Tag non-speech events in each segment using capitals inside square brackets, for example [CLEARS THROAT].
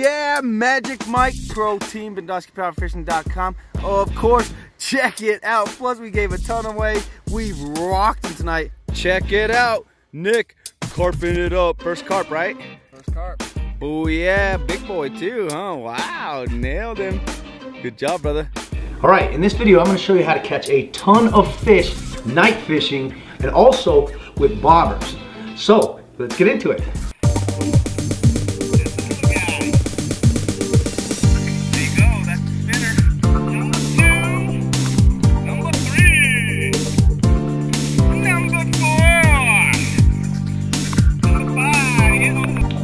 yeah, Magic Mike Pro Team, BendoskiPowerFishing.com. Oh, of course, check it out. Plus, we gave a ton away. We rocked them tonight. Check it out. Nick, carping it up. First carp, right? First carp. Oh, yeah, big boy too, huh? Wow, nailed him. Good job, brother. All right, in this video, I'm gonna show you how to catch a ton of fish night fishing and also with bobbers. So, let's get into it.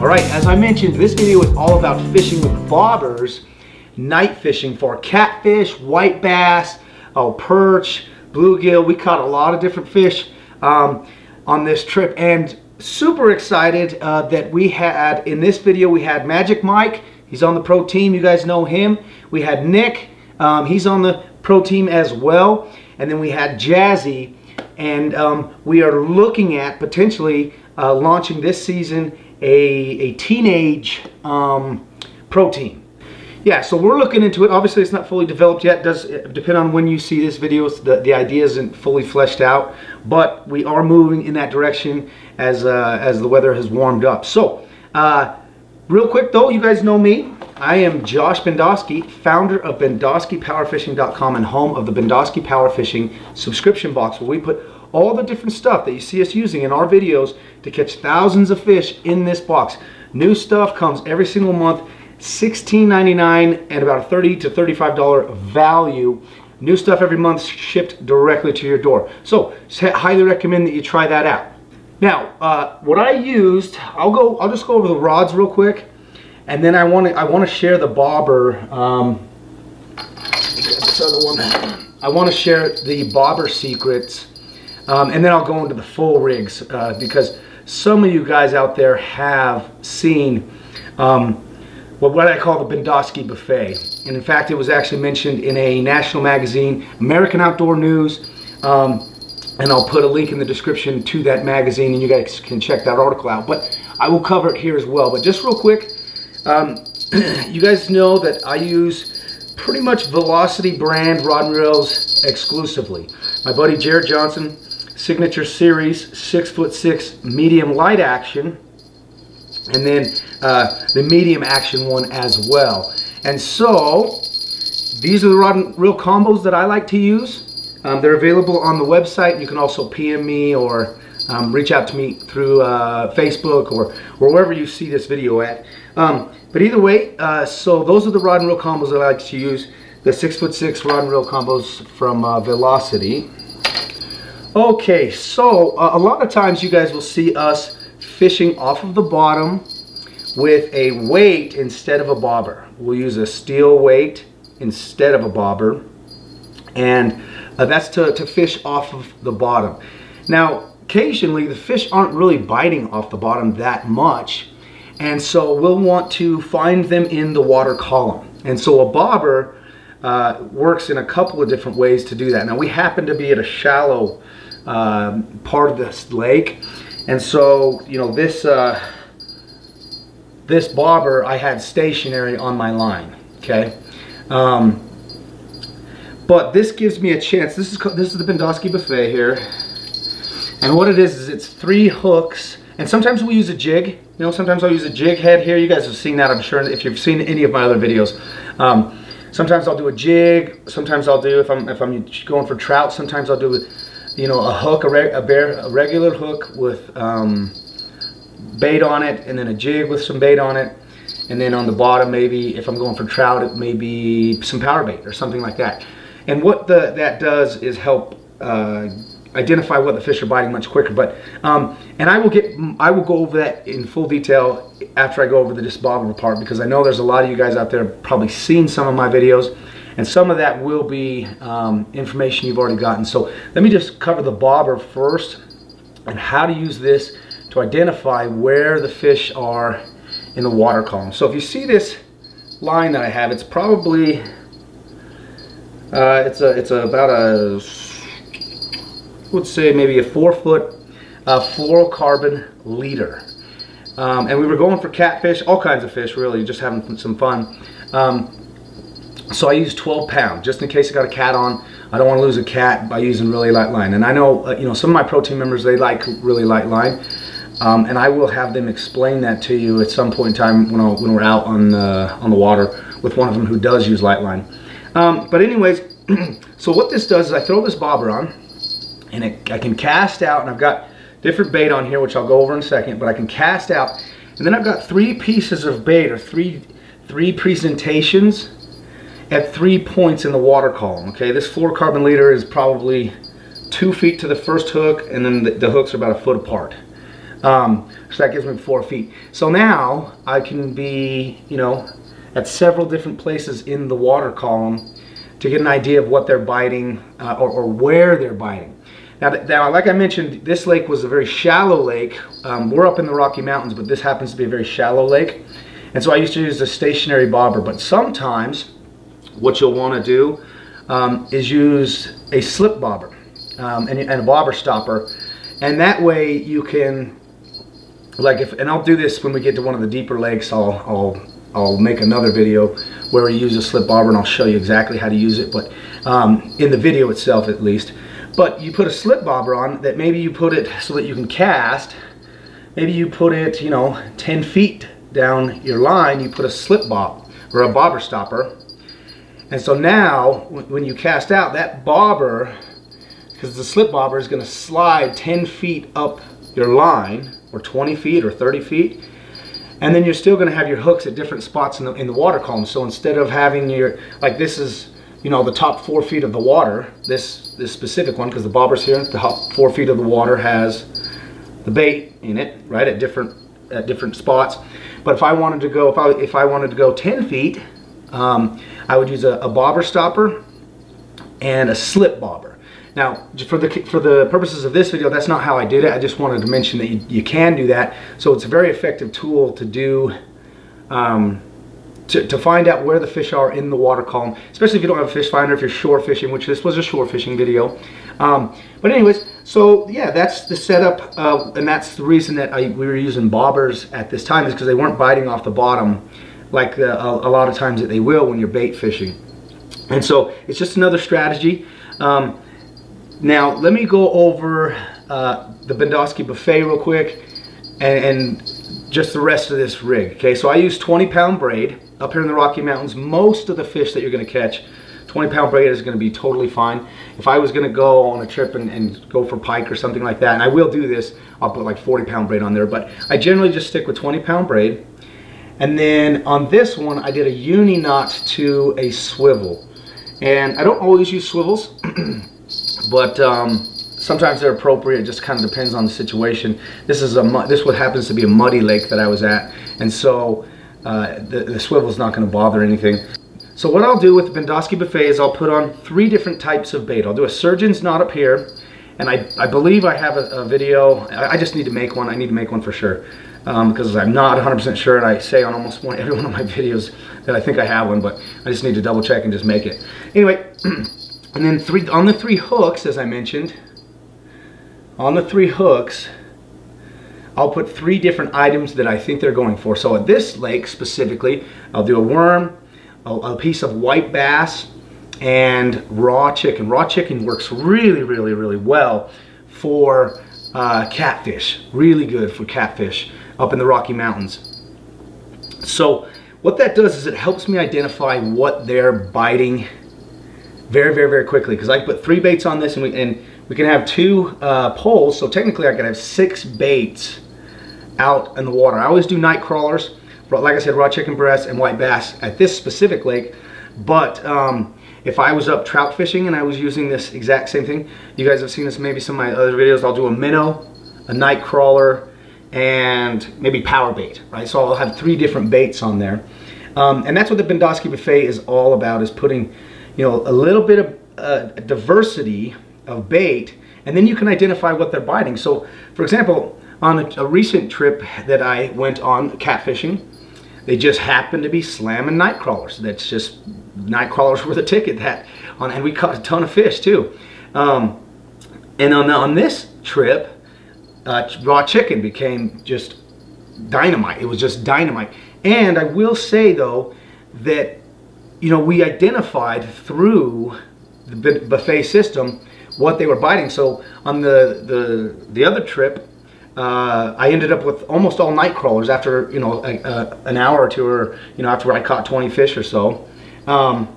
All right, as I mentioned, this video is all about fishing with bobbers, night fishing for catfish, white bass, oh, perch, bluegill. We caught a lot of different fish um, on this trip and super excited uh, that we had, in this video, we had Magic Mike. He's on the pro team. You guys know him. We had Nick. Um, he's on the pro team as well. And then we had Jazzy. And um, we are looking at potentially uh, launching this season a, a teenage um, pro team. Yeah, so we're looking into it. Obviously, it's not fully developed yet. It does depend on when you see this video. The, the idea isn't fully fleshed out, but we are moving in that direction as, uh, as the weather has warmed up. So, uh, real quick though, you guys know me. I am Josh Bendoski, founder of BendoskiPowerFishing.com and home of the Bendoski Power Fishing subscription box where we put all the different stuff that you see us using in our videos to catch thousands of fish in this box. New stuff comes every single month, $16.99 and about a 30 to $35 value. New stuff every month shipped directly to your door. So highly recommend that you try that out. Now, uh, what I used, I'll go. I'll just go over the rods real quick, and then I want to. I want to share the bobber. Um, this other one. I want to share the bobber secrets um, and then I'll go into the full rigs uh, because some of you guys out there have seen um, what, what I call the Bendoski Buffet. And in fact, it was actually mentioned in a national magazine, American Outdoor News. Um, and I'll put a link in the description to that magazine and you guys can check that article out. But I will cover it here as well. But just real quick, um, [CLEARS THROAT] you guys know that I use pretty much Velocity brand rod and reels exclusively. My buddy Jared Johnson Signature Series six foot six medium light action and then uh, the medium action one as well. And so these are the rod and reel combos that I like to use. Um, they're available on the website. You can also PM me or um, reach out to me through uh, Facebook or, or wherever you see this video at. Um, but either way, uh, so those are the rod and reel combos that I like to use. The six foot six rod and reel combos from uh, Velocity. Okay, so uh, a lot of times you guys will see us fishing off of the bottom with a weight instead of a bobber. We'll use a steel weight instead of a bobber and uh, that's to, to fish off of the bottom. Now, occasionally the fish aren't really biting off the bottom that much and so we'll want to find them in the water column. And so a bobber uh, works in a couple of different ways to do that. Now we happen to be at a shallow um, part of this lake. And so, you know, this, uh, this bobber I had stationary on my line, okay? Um, but this gives me a chance. This is, this is the Bendoski Buffet here. And what it is, is it's three hooks. And sometimes we use a jig. You know, sometimes I'll use a jig head here. You guys have seen that, I'm sure, if you've seen any of my other videos. Um, sometimes I'll do a jig. Sometimes I'll do, if I'm, if I'm going for trout, sometimes I'll do you know, a hook, a, a, bear, a regular hook with um, bait on it, and then a jig with some bait on it. And then on the bottom, maybe if I'm going for trout, it may be some power bait or something like that. And what the, that does is help uh, identify what the fish are biting much quicker. But um, and I will get I will go over that in full detail after I go over the disbobber part because I know there's a lot of you guys out there probably seen some of my videos and some of that will be um, information you've already gotten. So let me just cover the bobber first and how to use this to identify where the fish are in the water column. So if you see this line that I have, it's probably, uh, it's a, it's a, about a, let's say maybe a four foot uh, fluorocarbon leader. Um, and we were going for catfish, all kinds of fish, really, just having some fun. Um, so I use 12 pound, just in case I got a cat on. I don't want to lose a cat by using really light line. And I know, uh, you know, some of my pro team members, they like really light line. Um, and I will have them explain that to you at some point in time when, I'll, when we're out on the, on the water with one of them who does use light line. Um, but anyways, [CLEARS THROAT] so what this does is I throw this bobber on and it, I can cast out and I've got different bait on here, which I'll go over in a second, but I can cast out. And then I've got three pieces of bait or three, three presentations at three points in the water column. Okay, this fluorocarbon leader is probably two feet to the first hook and then the, the hooks are about a foot apart. Um, so that gives me four feet. So now I can be, you know, at several different places in the water column to get an idea of what they're biting uh, or, or where they're biting. Now, now, like I mentioned, this lake was a very shallow lake. Um, we're up in the Rocky Mountains, but this happens to be a very shallow lake. And so I used to use a stationary bobber, but sometimes what you'll want to do um, is use a slip bobber um, and, and, a bobber stopper. And that way you can, like if, and I'll do this when we get to one of the deeper lakes, I'll, I'll, I'll make another video where we use a slip bobber and I'll show you exactly how to use it, but um, in the video itself at least. But you put a slip bobber on that maybe you put it so that you can cast. Maybe you put it, you know, 10 feet down your line, you put a slip bob or a bobber stopper. And so now when you cast out that bobber, because the slip bobber is gonna slide 10 feet up your line or 20 feet or 30 feet. And then you're still gonna have your hooks at different spots in the, in the water column. So instead of having your, like this is, you know, the top four feet of the water, this, this specific one, because the bobber's here, the top four feet of the water has the bait in it, right, at different, at different spots. But if I wanted to go, if I, if I wanted to go 10 feet, um, I would use a, a bobber stopper and a slip bobber. Now, for the, for the purposes of this video, that's not how I did it. I just wanted to mention that you, you can do that. So it's a very effective tool to do um, to, to find out where the fish are in the water column, especially if you don't have a fish finder, if you're shore fishing, which this was a shore fishing video. Um, but anyways, so yeah, that's the setup, uh, and that's the reason that I, we were using bobbers at this time is because they weren't biting off the bottom like uh, a, a, lot of times that they will when you're bait fishing. And so it's just another strategy. Um, now let me go over uh, the Bendoski Buffet real quick and, and just the rest of this rig. Okay, so I use 20 pound braid up here in the Rocky Mountains. Most of the fish that you're gonna catch, 20 pound braid is gonna be totally fine. If I was gonna go on a trip and, and, go for pike or something like that, and I will do this, I'll put like 40 pound braid on there, but I generally just stick with 20 pound braid. And then on this one, I did a uni knot to a swivel. And I don't always use swivels, [CLEARS THROAT] but um, sometimes they're appropriate. It just kind of depends on the situation. This is a this what happens to be a muddy lake that I was at, and so uh, the, the swivel is not going to bother anything. So what I'll do with the Bendoski Buffet is I'll put on three different types of bait. I'll do a surgeon's knot up here, and I, I believe I have a, a video. I, I, just need to make one. I need to make one for sure um, because I'm not 100% sure, and I say on almost one, every one of my videos that I think I have one, but I just need to double check and just make it. Anyway, [CLEARS THROAT] and then three on the three hooks, as I mentioned, on the three hooks, I'll put three different items that I think they're going for. So at this lake specifically, I'll do a worm, a, a piece of white bass, and raw chicken. Raw chicken works really, really, really well for uh, catfish. Really good for catfish up in the Rocky Mountains. So what that does is it helps me identify what they're biting very, very, very quickly. Because I put three baits on this and we, and we can have two uh, poles. So technically I can have six baits out in the water. I always do night crawlers, like I said, raw chicken breasts and white bass at this specific lake. But um, if I was up trout fishing and I was using this exact same thing, you guys have seen this maybe some of my other videos, I'll do a minnow, a night crawler, and maybe power bait, right? So I'll have three different baits on there. Um, and that's what the Bendoski Buffet is all about, is putting, you know, a little bit of uh, diversity of bait, and then you can identify what they're biting. So, for example, on a, a recent trip that I went on catfishing, they just happened to be slamming night crawlers. That's just night crawlers were the ticket that on, and we caught a ton of fish too. Um, and on on this trip, uh, raw chicken became just dynamite. It was just dynamite. And I will say though that you know we identified through the buffet system what they were biting. So on the the the other trip, uh, I ended up with almost all night crawlers after you know a, a, an hour or two, or you know after I caught 20 fish or so. Um,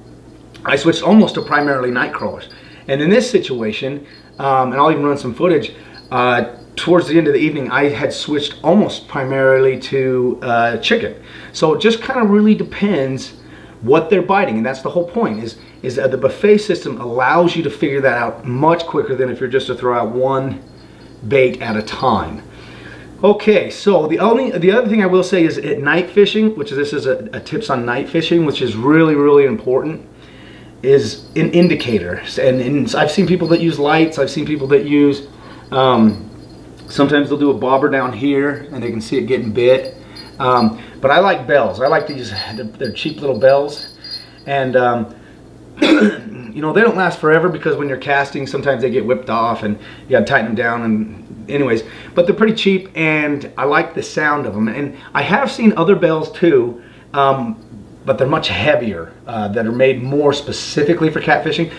I switched almost to primarily night crawlers. And in this situation, um, and I'll even run some footage. Uh, towards the end of the evening, I had switched almost primarily to uh, chicken. So it just kind of really depends what they're biting, and that's the whole point. Is is that the buffet system allows you to figure that out much quicker than if you're just to throw out one bait at a time. Okay, so the only the other thing I will say is at night fishing, which is this is a, a tips on night fishing, which is really really important, is an indicator. And, and I've seen people that use lights. I've seen people that use um, Sometimes they'll do a bobber down here and they can see it getting bit. Um, but I like bells. I like these, they're, cheap little bells. And, um, [CLEARS THROAT] you know, they don't last forever because when you're casting, sometimes they get whipped off and you gotta tighten them down and anyways. But they're pretty cheap and I like the sound of them. And I have seen other bells too, um, but they're much heavier, uh, that are made more specifically for catfishing.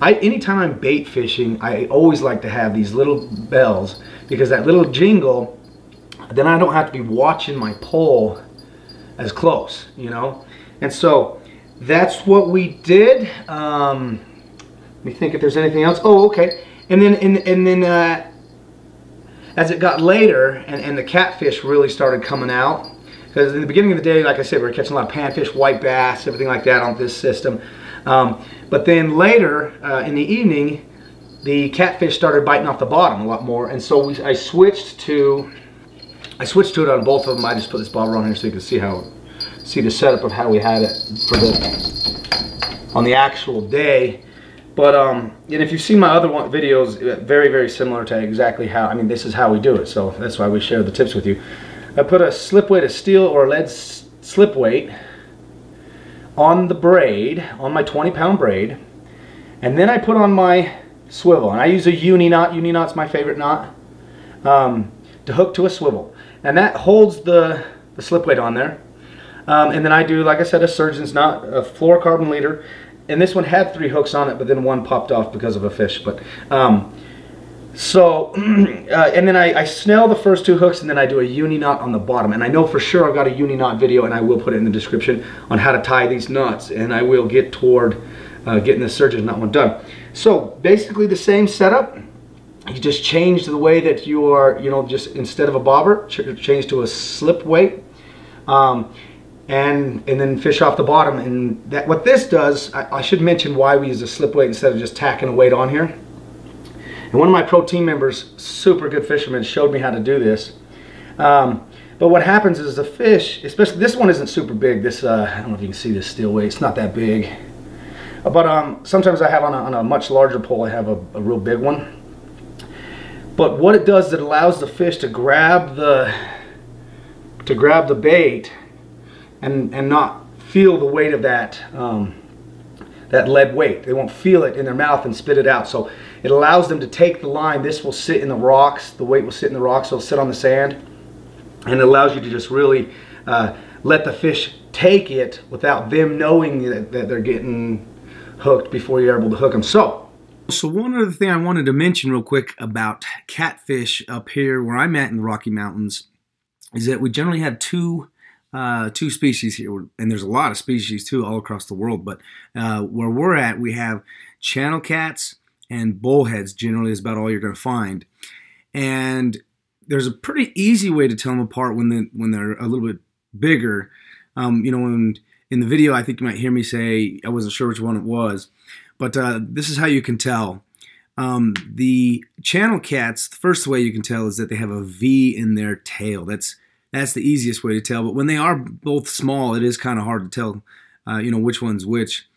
I, anytime I'm bait fishing, I always like to have these little bells because that little jingle, then I don't have to be watching my pole as close, you know? And so that's what we did. Um, let me think if there's anything else. Oh, okay. And then, and, and then uh, as it got later and, and the catfish really started coming out, because in the beginning of the day, like I said, we were catching a lot of panfish, white bass, everything like that on this system. Um, but then later uh, in the evening, the catfish started biting off the bottom a lot more. And so we, I switched to, I switched to it on both of them. I just put this bobber on here so you can see how, see the setup of how we had it for the, on the actual day. But, um, and if you've seen my other one, videos, uh, very, very similar to exactly how, I mean, this is how we do it. So that's why we share the tips with you. I put a slip weight, of steel or lead slip weight on the braid, on my 20 pound braid. And then I put on my swivel. And I use a uni knot. Uni knot's my favorite knot um, to hook to a swivel. And that holds the, the slip weight on there. Um, and then I do, like I said, a surgeon's knot, a fluorocarbon leader. And this one had three hooks on it, but then one popped off because of a fish. But um, so, [CLEARS THROAT] uh, and then I, I, snell the first two hooks and then I do a uni knot on the bottom. And I know for sure I've got a uni knot video and I will put it in the description on how to tie these knots. And I will get toward uh, getting the surgeon's knot one done. So basically the same setup. You just change the way that you are, you know, just instead of a bobber, ch change to a slip weight. Um, and and then fish off the bottom. And that what this does, I, I, should mention why we use a slip weight instead of just tacking a weight on here. And one of my pro team members, super good fisherman, showed me how to do this. Um, but what happens is the fish, especially this one isn't super big. This, uh, I don't know if you can see this steel weight. It's not that big. But um, sometimes I have on a, on a, much larger pole, I have a, a real big one. But what it does is it allows the fish to grab the to grab the bait and and not feel the weight of that um, that lead weight. They won't feel it in their mouth and spit it out. So it allows them to take the line. This will sit in the rocks. The weight will sit in the rocks. It'll sit on the sand, and it allows you to just really uh, let the fish take it without them knowing that, that they're getting hooked before you're able to hook them. So, so one other thing I wanted to mention real quick about catfish up here where I'm at in the Rocky Mountains is that we generally have two uh, two species here, and there's a lot of species too all across the world. But uh, where we're at, we have channel cats and bullheads. Generally, is about all you're going to find, and there's a pretty easy way to tell them apart when they when they're a little bit bigger. Um, you know, when in the video, I think you might hear me say I wasn't sure which one it was, but uh, this is how you can tell. Um, the channel cats, the first way you can tell is that they have a V in their tail. That's that's the easiest way to tell. But when they are both small, it is kind of hard to tell, uh, you know, which one's which.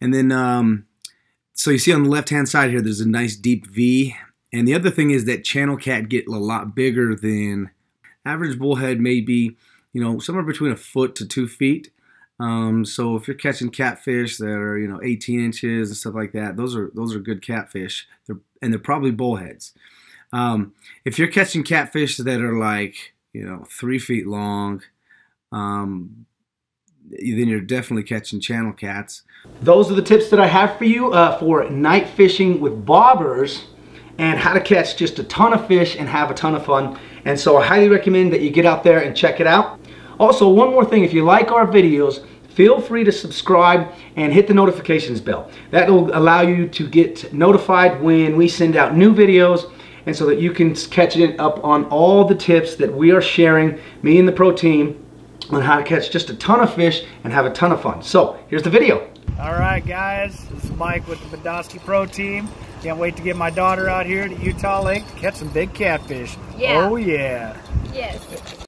And then, um, so you see on the left-hand side here, there's a nice deep V. And the other thing is that channel cat get a lot bigger than average bullhead, maybe, you know, somewhere between a foot to two feet. Um, so if you're catching catfish that are you know 18 inches and stuff like that, those are those are good catfish. They're and they're probably bullheads. Um, if you're catching catfish that are like you know, three feet long. Um, then you're definitely catching channel cats. Those are the tips that I have for you uh, for night fishing with bobbers and how to catch just a ton of fish and have a ton of fun. And so I highly recommend that you get out there and check it out. Also, one more thing, if you like our videos, feel free to subscribe and hit the notifications bell. That will allow you to get notified when we send out new videos and so that you can catch it up on all the tips that we are sharing, me and the pro team, on how to catch just a ton of fish and have a ton of fun. So, here's the video. All right, guys, this is Mike with the Bendoski Pro Team. Can't wait to get my daughter out here to Utah Lake to catch some big catfish. Yeah. Oh, yeah. Yes.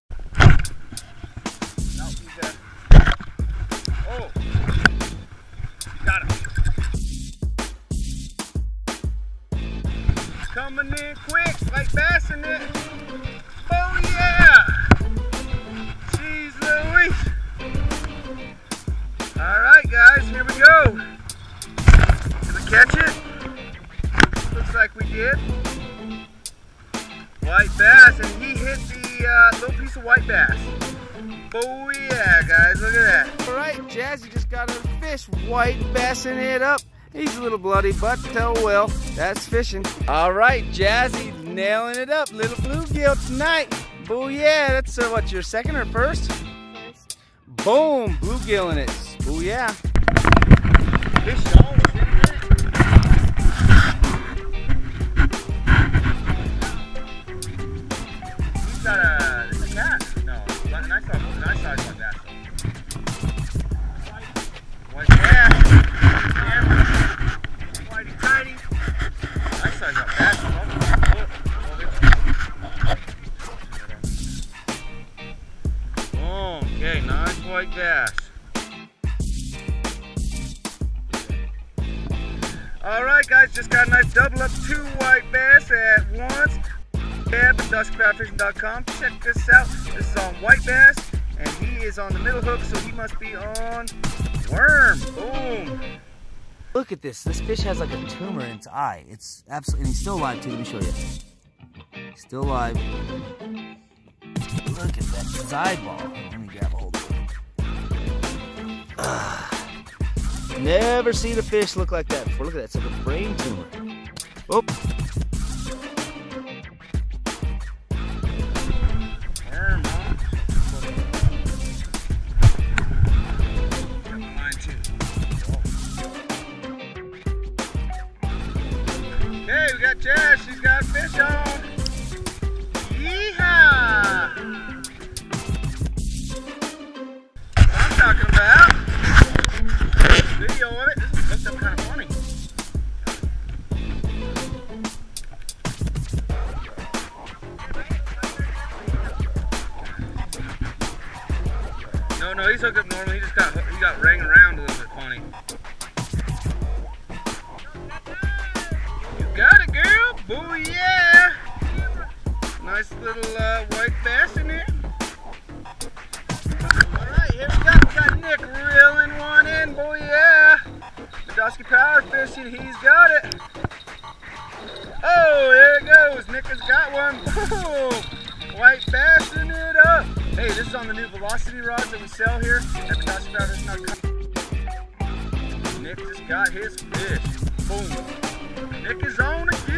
Little bloody, but oh well, that's fishing. All right, Jazzy nailing it up. Little bluegill tonight. Oh yeah, that's uh, what, your second or first? First. Boom, bluegill in it. Oh yeah. Check this out. This is on white bass, and he is on the middle hook, so he must be on worm. Boom. Look at this. This fish has like a tumor in its eye. It's absolutely, and he's still alive too. Let me show you. He's still alive. Look at that side ball. Let me grab a hold of it. Ah. Never seen a fish look like that before. Look at that. It's like a brain tumor. Oh, No, no, he's hooked up normal. He just got he got rang around a little Boo yeah. Nice little uh, white bass in there. All right, here we go. We got Nick reeling one in. Boo yeah. Bendoski Power Fishing. He's got it. Oh, there it goes. Nick has got one. Boom. White bassing it up. Hey, this is on the new Velocity rods that we sell here at BendoskiPowerFishing.com. Nick just got his fish. Boom. Nick is on again.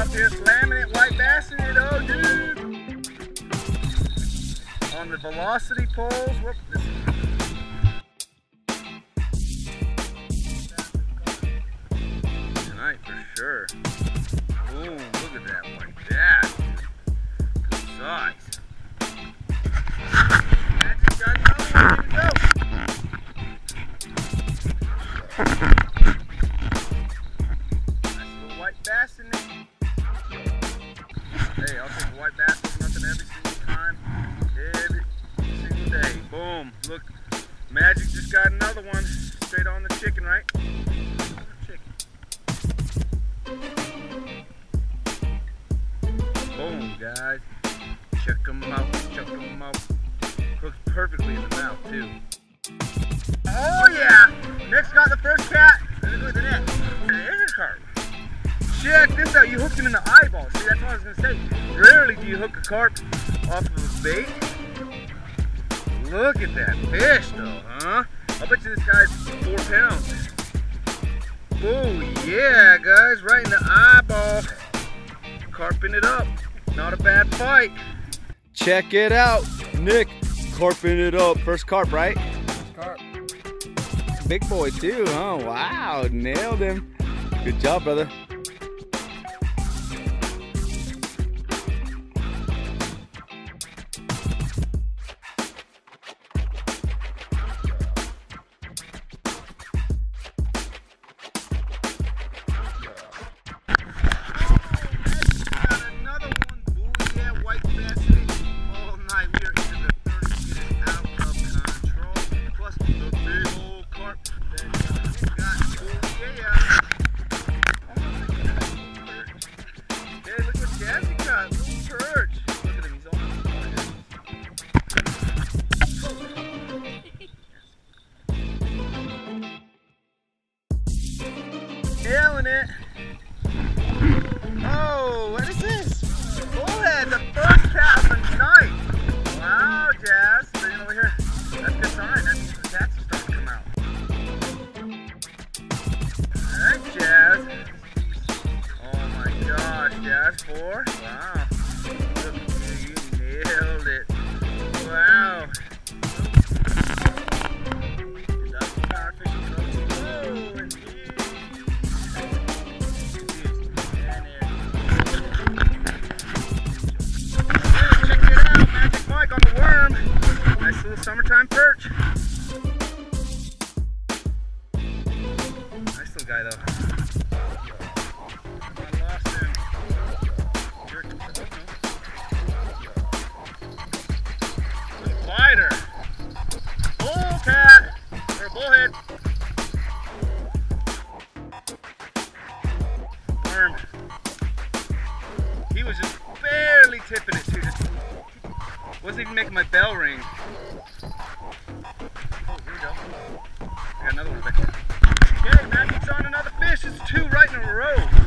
Nick is up here slamming it, white bassing it, oh dude. On the velocity poles. Whoop, too. Oh yeah! Nick's got the first cat. There's a carp. Check this out. You hooked him in the eyeball. See, that's what I was gonna say. Rarely do you hook a carp off of a bait. Look at that fish, though, huh? I bet you this guy's four pounds. Oh yeah, guys, right in the eyeball. Carping it up. Not a bad fight. Check it out, Nick carping it up. First carp, right? Carp. Big boy too, huh? Wow, nailed him. Good job, brother. In.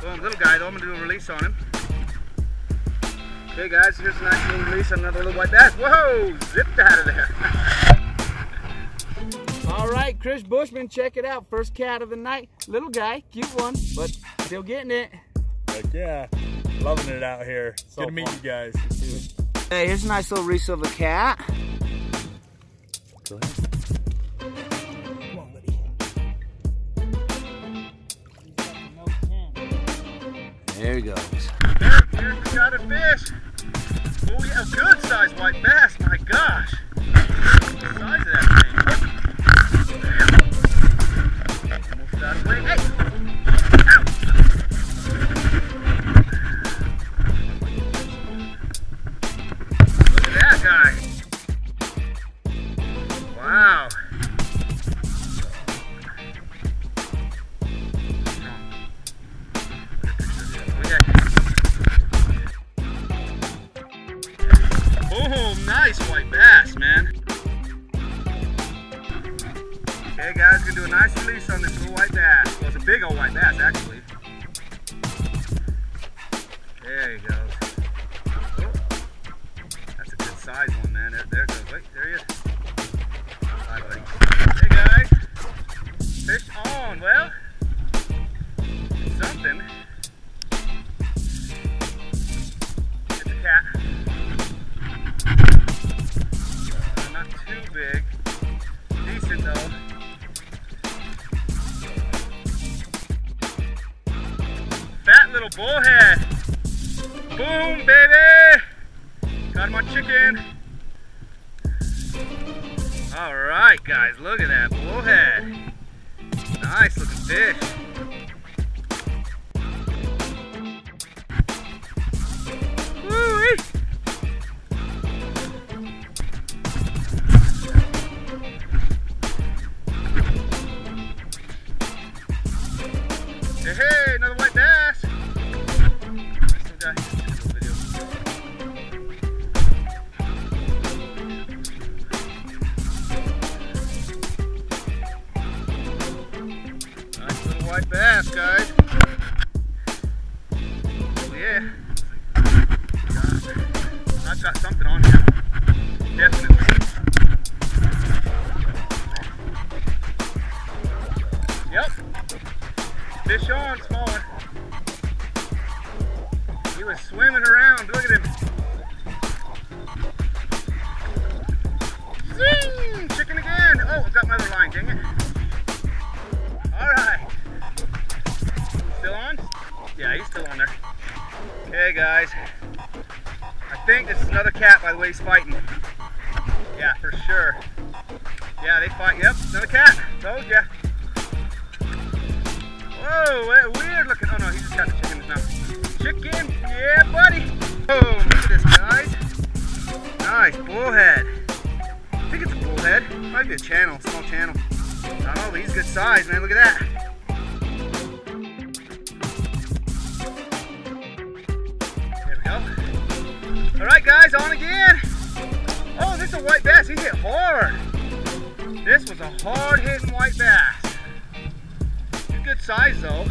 Boom, little guy though. I'm gonna do a release on him. Okay guys, here's a nice little release on another little white bass. Whoa! Zipped out of there. [LAUGHS] All right, Chris Bushman, check it out. First cat of the night. Little guy, cute one, but still getting it. Heck yeah. Loving it out here. So Good to meet fun. you guys. Hey, here's a nice little release of a cat. Go ahead. He goes. There, here's the got a fish. Oh yeah, good sized white bass. My gosh. little bullhead. Boom, baby. Got my chicken. All right, guys, look at that bullhead. Nice looking fish. Small one. He was swimming around. Look at him. Zing! Chicken again. Oh, I got my other line, dang it. Alright. Still on? Yeah, he's still on there. Okay, guys. I think this is another cat, by the way he's fighting. All right, guys, on again. Oh, this is a white bass. He hit hard. This was a hard-hitting white bass. Good size, though.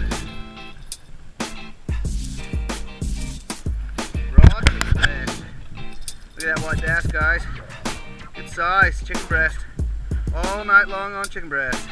Look at that white bass, guys. Good size, chicken breast. All night long on chicken breast.